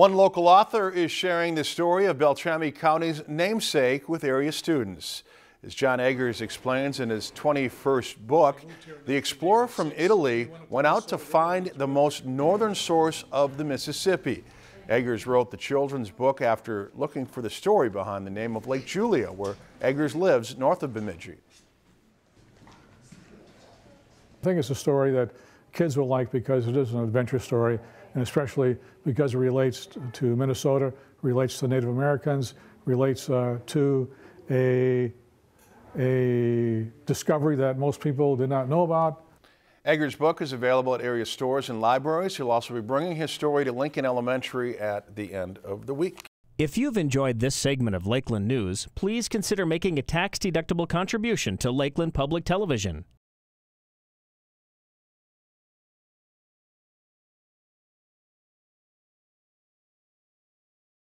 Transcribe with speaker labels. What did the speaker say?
Speaker 1: One local author is sharing the story of Beltrami County's namesake with area students. As John Eggers explains in his 21st book, the explorer from Italy went out to find the most northern source of the Mississippi. Eggers wrote the children's book after looking for the story behind the name of Lake Julia, where Eggers lives north of Bemidji.
Speaker 2: I think it's a story that kids will like because it is an adventure story, and especially because it relates to Minnesota, relates to Native Americans, relates uh, to a, a discovery that most people did not know about.
Speaker 1: Eggers' book is available at area stores and libraries. He'll also be bringing his story to Lincoln Elementary at the end of the week.
Speaker 3: If you've enjoyed this segment of Lakeland News, please consider making a tax-deductible contribution to Lakeland Public Television.